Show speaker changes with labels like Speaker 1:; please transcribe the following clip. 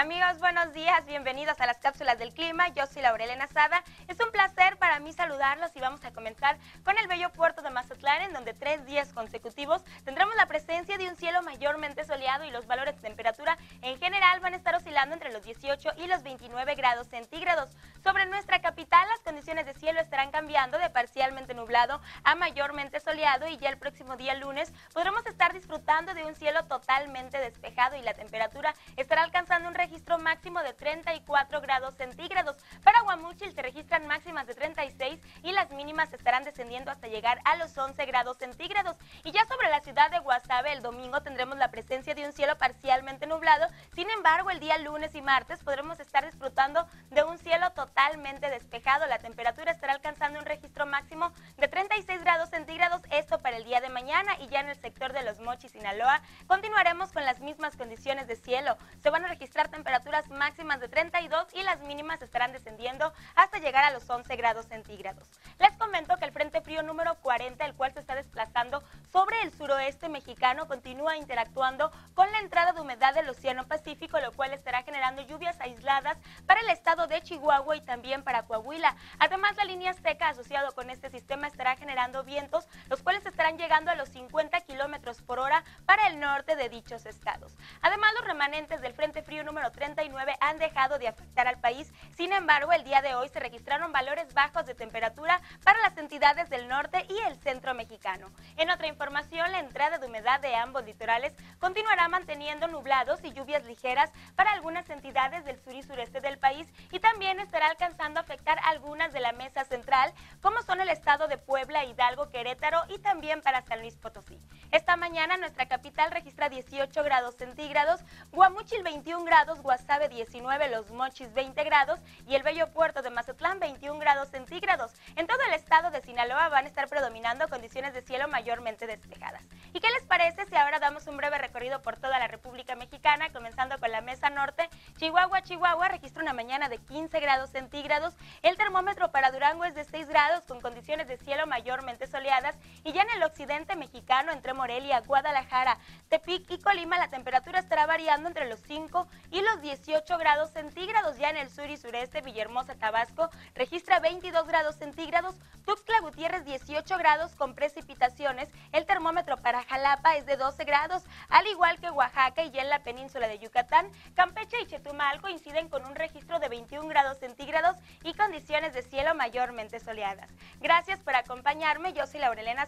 Speaker 1: Amigos, buenos días, bienvenidos a las cápsulas del clima. Yo soy Laurelena Sada. Es un placer para mí saludarlos y vamos a comenzar con el bello puerto de Mazatlán, en donde tres días consecutivos tendremos la presencia de un cielo mayormente soleado y los valores de temperatura en general van a estar oscilando entre los 18 y los 29 grados centígrados. Sobre nuestra capital, las condiciones de cielo estarán cambiando de parcialmente nublado a mayormente soleado y ya el próximo día lunes podremos estar disfrutando de un cielo totalmente despejado y la temperatura estará alcanzando un registro máximo de 34 grados centígrados. Para Guamúchil se registran máximas de 36 y mínimas estarán descendiendo hasta llegar a los 11 grados centígrados. Y ya sobre la ciudad de Guasave el domingo tendremos la presencia de un cielo parcialmente nublado. Sin embargo, el día lunes y martes podremos estar disfrutando de un cielo totalmente despejado. La temperatura estará alcanzando un registro máximo de 36 grados centígrados, esto para el día de mañana y ya en el sector de los Mochis, Sinaloa, continuaremos con las mismas condiciones de cielo. Se van a registrar temperaturas máximas de 32 y las mínimas estarán descendiendo hasta llegar a los 11 grados centígrados. Les número 40, el cual se está desplazando sobre el suroeste mexicano, continúa interactuando con la entrada de humedad del Océano Pacífico, lo cual estará generando lluvias aisladas para el estado de Chihuahua y también para Coahuila. Además, la línea seca asociada con este sistema estará generando vientos, los cuales estarán llegando a los 50 kilómetros por hora para el norte de dichos estados. Además, los remanentes del Frente Frío número 39 han dejado de afectar al país. Sin embargo, el día de hoy se registraron valores bajos de temperatura para las entidades del norte y el centro mexicano. En otra información, la entrada de humedad de ambos litorales continuará manteniendo nublados y lluvias ligeras para algunas entidades del sur y sureste del país y también estará alcanzando a afectar algunas de la mesa central, como son el estado de Puebla, Hidalgo, Querétaro y también para San Luis Potosí. Esta mañana nuestra capital registra 18 grados centígrados, Guamuchil 21 grados, Guasave 19, Los Mochis 20 grados y el bello puerto de Mazatlán 21 grados centígrados. En todo el estado de Sinaloa van a estar predominando condiciones de cielo mayormente despejadas. ¿Y qué les parece si ahora damos un breve recorrido por toda la República Mexicana, comenzando con la mesa norte? Chihuahua, Chihuahua registra una mañana de 15 grados centígrados, el termómetro para Durango es de 6 grados con condiciones de cielo mayormente soleadas y ya en el occidente mexicano entre Morelia, Guadalajara, Tepic y Colima la temperatura estará variando entre los 5 y los 18 grados centígrados. Ya en el sur y sureste, Villahermosa, Tabasco registra 22 grados centígrados, Tuxtla Gutiérrez 18 grados con precipitaciones, el termómetro para Jalapa es de 12 grados, al igual que Oaxaca y en la península de Yucatán, Campeche y Chetumal coinciden con un registro de 21 grados centígrados y condiciones de cielo mayormente soleadas. Gracias por acompañarme, yo soy Laurelena